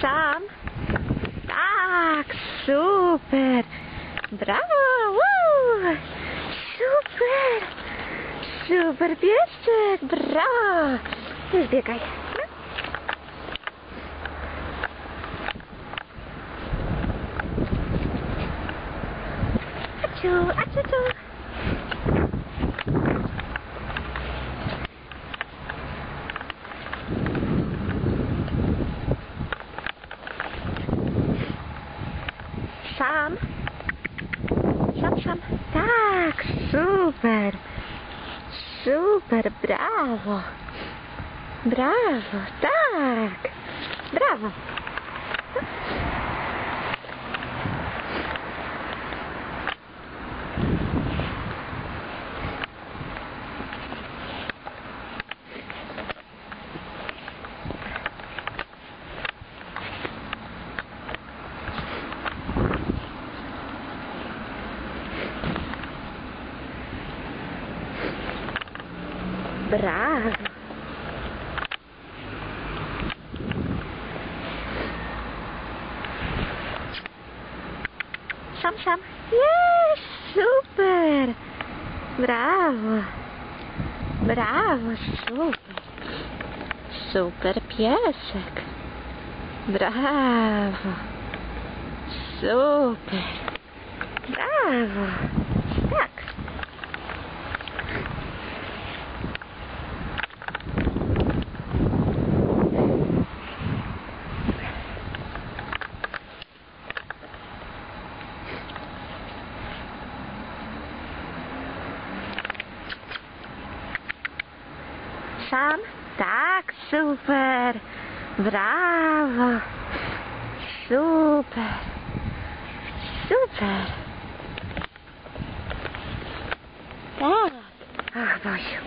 Sam? Tak, super. Brawo, woo! Super. Super piesek, brawo. Już biegaj. No. Aciu, aciu, Sam? Sam, sam. Tak, super. Super, brawo. Brawo, tak. Brawo. Brawo. Sam, sam. Jest, super. Brawo. Brawo, super. Super piesek. Brawo. Super. Brawo. Tak. Sam? Tak, super. Brawo. Super. Super. Tak. Ach, Bosiu.